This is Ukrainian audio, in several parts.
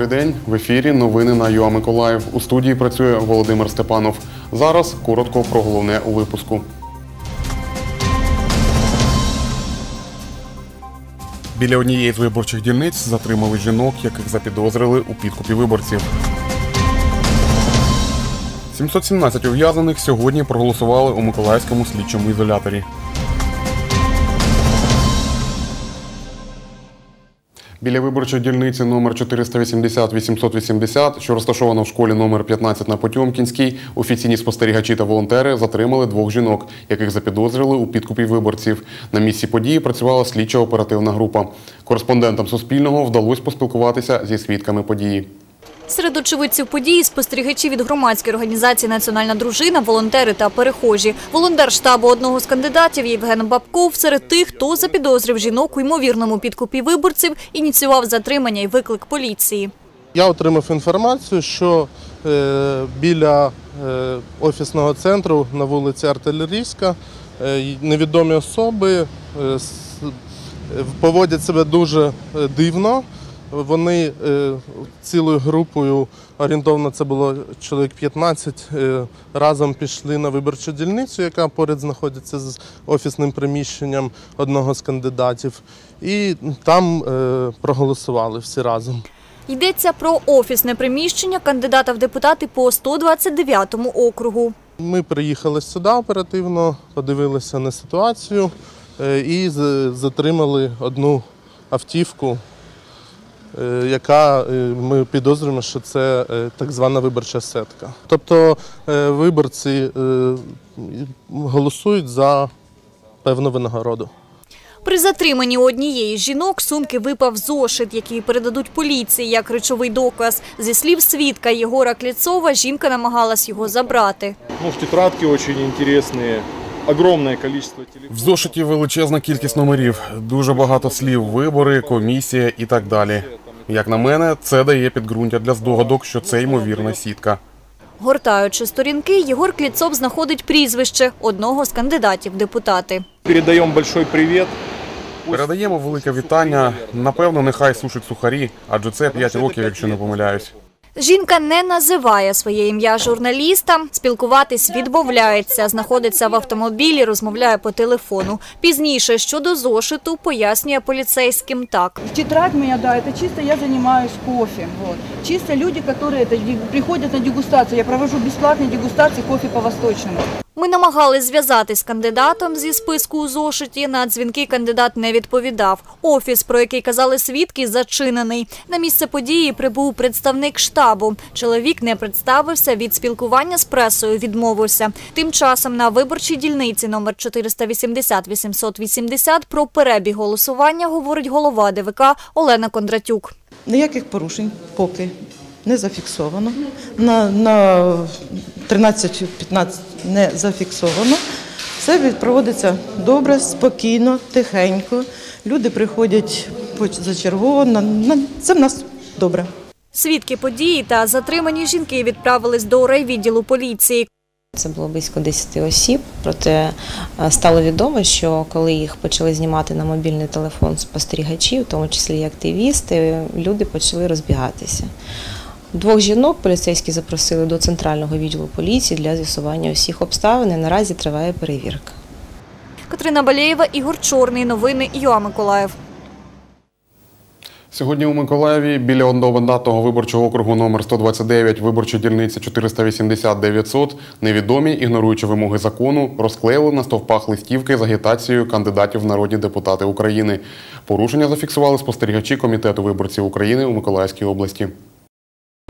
Добрий день. В ефірі новини на ЮА Миколаїв. У студії працює Володимир Степанов. Зараз коротко про головне у випуску. Біля однієї з виборчих дільниць затримали жінок, яких запідозрили у підкупі виборців. 717 ув'язаних сьогодні проголосували у Миколаївському слідчому ізоляторі. Біля виборчої дільниці номер 480-880, що розташована в школі номер 15 на Потьомкінській, офіційні спостерігачі та волонтери затримали двох жінок, яких запідозрили у підкупі виборців. На місці події працювала слідча оперативна група. Кореспондентам Суспільного вдалося поспілкуватися зі свідками події. Серед очевидців події – спостерігачі від громадської організації «Національна дружина», волонтери та перехожі. Волонтер штабу одного з кандидатів Євген Бабков серед тих, хто запідозрив жінок у ймовірному підкупі виборців, ініціював затримання і виклик поліції. Я отримав інформацію, що е, біля е, офісного центру на вулиці Артилерійська е, невідомі особи поводять себе дуже дивно. Вони е, цілою групою, орієнтовно це було чоловік 15, е, разом пішли на виборчу дільницю, яка поряд знаходиться з офісним приміщенням одного з кандидатів, і там е, проголосували всі разом. Йдеться про офісне приміщення кандидата в депутати по 129-му округу. Ми приїхали сюди оперативно, подивилися на ситуацію і затримали одну автівку, яка е, ми підозрюємо, що це е, так звана виборча сетка. Тобто е, виборці е, голосують за певну винагороду. При затриманні однієї з жінок сумки випав зошит, який передадуть поліції як речовий доказ. Зі слів свідка Єгора Кліцова, жінка намагалась його забрати. Ну, в тетрадке очень интересные, огромное количество В зошиті величезна кількість номерів, дуже багато слів, вибори, комісія і так далі. Як на мене, це дає підґрунтя для здогадок, що це ймовірна сітка. Гортаючи сторінки, Єгор Кліцов знаходить прізвище одного з кандидатів в депутати. Передаем большой привет. Передаємо велике вітання. Напевно, нехай сушить сухарі, адже це 5 років, якщо не помиляюсь. Жінка не називає своє ім'я журналістам, спілкуватись відмовляється, знаходиться в автомобілі, розмовляє по телефону. Пізніше щодо зошиту пояснює поліцейським так. Тетрадь моя, да, это чисто я занимаюсь кофе. Вот. Чисто люди, которые это, ди- приходят на дегустацию. Я провожу бесплатные дегустации кофе по-восточному. Ми намагались зв'язатись з кандидатом зі списку у зошиті. На дзвінки кандидат не відповідав. Офіс, про який казали свідки, зачинений. На місце події прибув представник штабу. Чоловік не представився, від спілкування з пресою відмовився. Тим часом на виборчій дільниці номер 480-880 про перебіг голосування говорить голова ДВК Олена Кондратюк. Ніяких порушень поки не зафіксовано. На, на 13-15 не зафіксовано. Все проводиться добре, спокійно, тихенько. Люди приходять на, це в нас добре. Свідки події та затримані жінки відправились до райвідділу поліції. Це було близько 10 осіб, проте е, стало відомо, що коли їх почали знімати на мобільний телефон спостерігачі, в тому числі і активісти, люди почали розбігатися. Двох жінок поліцейські запросили до центрального відділу поліції для з'ясування усіх обставин. і Наразі триває перевірка. Катерина Балєєва, Ігор Чорний. Новини Йоа Миколаїв. Сьогодні у Миколаєві біля одномандатного виборчого округу номер 129 виборчої дільниці 480-900 невідомі, ігноруючи вимоги закону, розклеїли на стовпах листівки з агітацією кандидатів в народні депутати України. Порушення зафіксували спостерігачі комітету виборців України у Миколаївській області.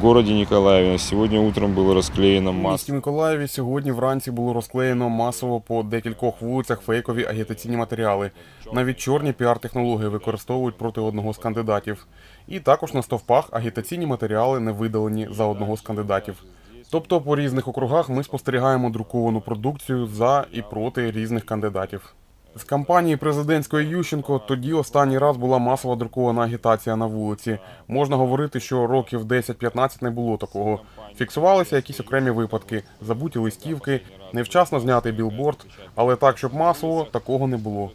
В городе Николаеве сегодня утром было расклеено У масса. місті Миколаєві сьогодні вранці було розклеєно масово по декількох вулицях фейкові агітаційні матеріали. Навіть чорні піар-технології використовують проти одного з кандидатів. І також на стовпах агітаційні матеріали не видалені за одного з кандидатів. Тобто по різних округах ми спостерігаємо друковану продукцію за і проти різних кандидатів. З кампанії президентської Ющенко тоді останній раз була масова друкована агітація на вулиці. Можна говорити, що років 10-15 не було такого. Фіксувалися якісь окремі випадки, забуті листівки, невчасно знятий білборд, але так, щоб масово, такого не було.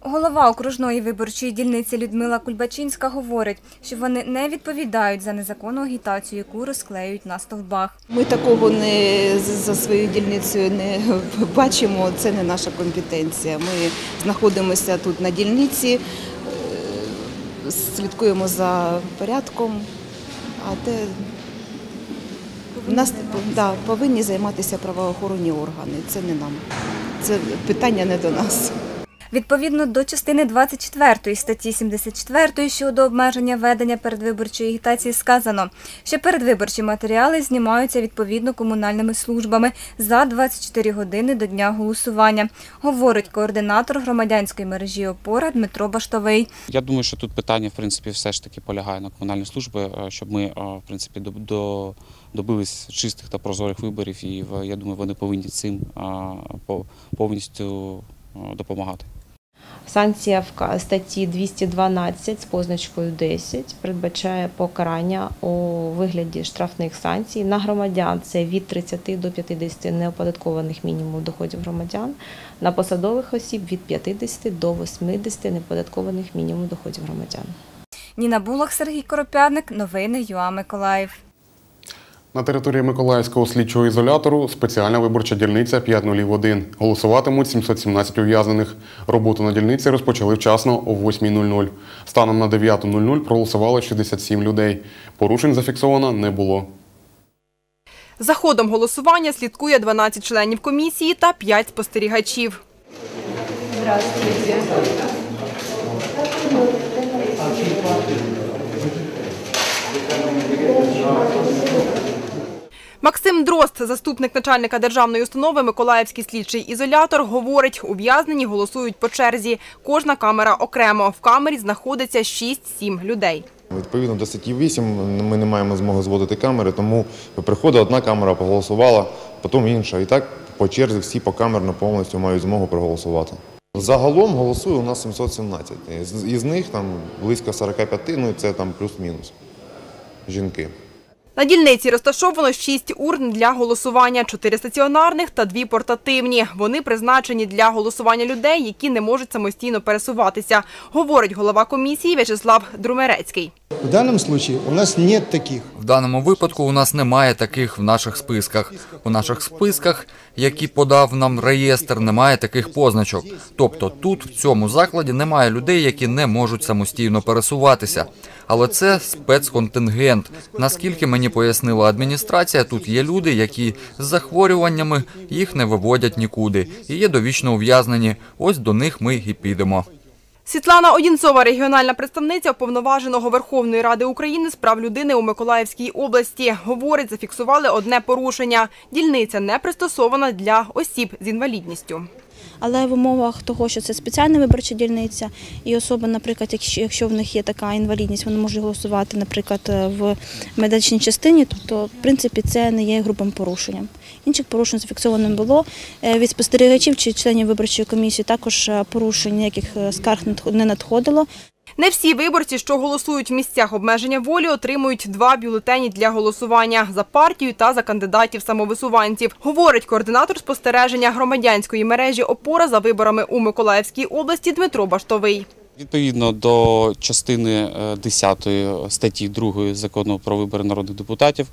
Голова окружної виборчої дільниці Людмила Кульбачинська говорить, що вони не відповідають за незаконну агітацію, яку розклеюють на стовбах. Ми такого не за своєю дільницею не бачимо. Це не наша компетенція. Ми знаходимося тут на дільниці, е, слідкуємо за порядком. А в нас да, повинні займатися правоохоронні органи. Це не нам. Це питання не до нас. Відповідно до частини 24 статті 74 щодо обмеження ведення передвиборчої агітації сказано, що передвиборчі матеріали знімаються відповідно комунальними службами за 24 години до дня голосування, говорить координатор громадянської мережі опора Дмитро Баштовий. Я думаю, що тут питання, в принципі, все ж таки полягає на комунальні служби, е, щоб ми, е, в принципі, до, до, добились чистих та прозорих виборів, і я думаю, вони повинні цим е, по- повністю допомагати. Санкція в статті 212 з позначкою 10 передбачає покарання у вигляді штрафних санкцій на громадян. Це від 30 до 50 неоподаткованих мінімумів доходів громадян, на посадових осіб від 50 до 80 неоподаткованих мінімумів доходів громадян. Ніна Булах, Сергій Коропяник, новини ЮА Миколаїв. На території Миколаївського слідчого ізолятору спеціальна виборча дільниця 501. Голосуватимуть 717 ув'язнених. Роботу на дільниці розпочали вчасно о 8.00. Станом на 9.00 проголосували 67 людей. Порушень зафіксовано не було. За ходом голосування слідкує 12 членів комісії та 5 спостерігачів. Максим Дрозд, заступник начальника державної установи Миколаївський слідчий ізолятор, говорить, ув'язнені голосують по черзі. Кожна камера окремо. В камері знаходиться 6-7 людей. Відповідно до статті 8 ми не маємо змоги зводити камери, тому приходить одна камера, поголосувала, потім інша. І так по черзі всі покамерно повністю мають змогу проголосувати. Загалом голосує у нас 717. З- Із них там близько 45, ну це там плюс-мінус жінки. На дільниці розташовано 6 урн для голосування, 4 стаціонарних та 2 портативні. Вони призначені для голосування людей, які не можуть самостійно пересуватися, говорить голова комісії В'ячеслав Друмерецький. В данном случае у нас нет таких. В даному випадку у нас немає таких в наших списках. У наших списках, які подав нам реєстр, немає таких позначок. Тобто тут, в цьому закладі, немає людей, які не можуть самостійно пересуватися. Але це спецконтингент. Наскільки мені пояснила адміністрація, тут є люди, які з захворюваннями їх не виводять нікуди і є довічно ув'язнені. Ось до них ми і підемо. Світлана Одінцова, регіональна представниця уповноваженого Верховної Ради України з прав людини у Миколаївській області, говорить, зафіксували одне порушення. Дільниця не пристосована для осіб з інвалідністю. Але в умовах того, що це спеціальна виборча дільниця, і особи, наприклад, якщо, в них є така інвалідність, вони можуть голосувати, наприклад, в медичній частині, тобто, в принципі, це не є грубим порушенням. Інших порушень зафіксовано було. Е, Від спостерігачів чи членів виборчої комісії також е, порушень ніяких е, скарг не надходило. Не всі виборці, що голосують в місцях обмеження волі, отримують два бюлетені для голосування за партію та за кандидатів самовисуванців. Говорить координатор спостереження громадянської мережі опора за виборами у Миколаївській області Дмитро Баштовий. Відповідно до частини е, 10 статті 2 закону про вибори народних депутатів,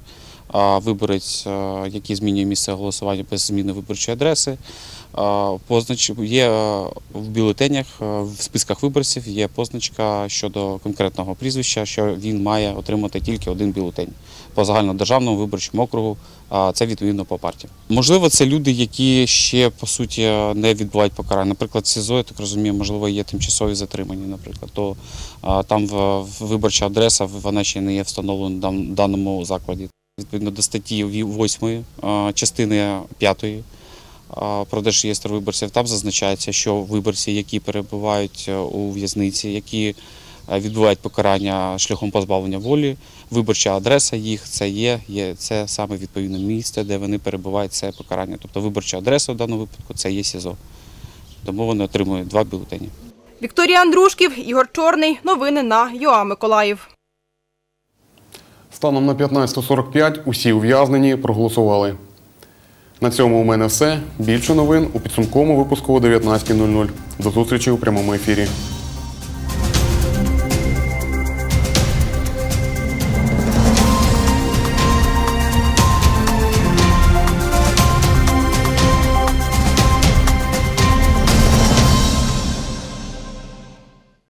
виборець, е, який змінює місце голосування без зміни виборчої адреси, є е, в бюлетенях, е, в списках виборців є позначка щодо конкретного прізвища, що він має отримати тільки один бюлетень по загальнодержавному виборчому округу. Це відповідно по партії. Можливо, це люди, які ще по суті не відбувають покарання. Наприклад, СІЗО, я так розумію, можливо, є тимчасові затримані, наприклад, то там виборча адреса вона ще не є встановлена в даному закладі. Відповідно до статті 8 частини 5 продаж реєстру виборців, там зазначається, що виборці, які перебувають е, у в'язниці, які е, відбувають покарання шляхом позбавлення волі, виборча адреса їх це є, є це саме відповідне місце, де вони перебувають це покарання. Тобто виборча адреса в даному випадку це є СІЗО. Тому вони отримують два бюлетені. Вікторія Андрушків, Ігор Чорний. Новини на ЮА Миколаїв. Станом на 15.45 усі ув'язнені проголосували. На цьому у мене все. Більше новин у підсумковому випуску о 19.00. До зустрічі у прямому ефірі.